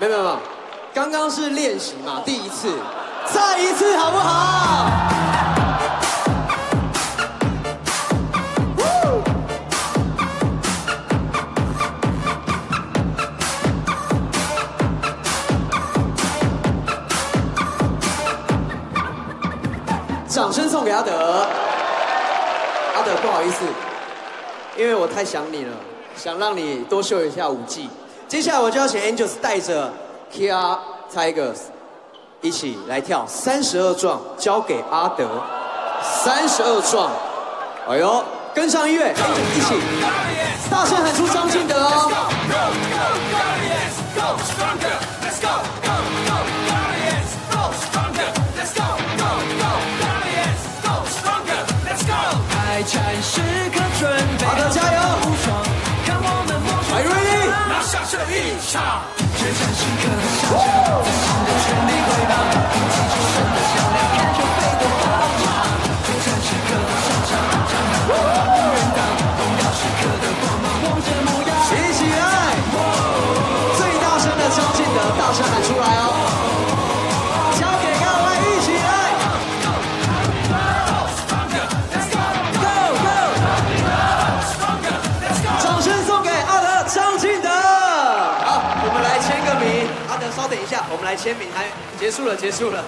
没有没有没有，刚刚是练习嘛，第一次，再一次好不好？掌声送给阿德。阿德，不好意思，因为我太想你了，想让你多秀一下舞技。接下来我就要请 Angels 带着 Kr Tigers 一起来跳三十二壮，交给阿德。三十二壮，哎呦，跟上音乐，一起，大声喊出张敬德哦。下这一场。决战时刻的下场，在新的全力挥棒，拼尽求胜的较量，看着飞的方向。决战时刻的上场，战场光芒永远当，荣耀时刻的光芒，王者模样。一起来！最大声的张敬德，大声喊出来哦！稍等一下，我们来签名，还结束了，结束了。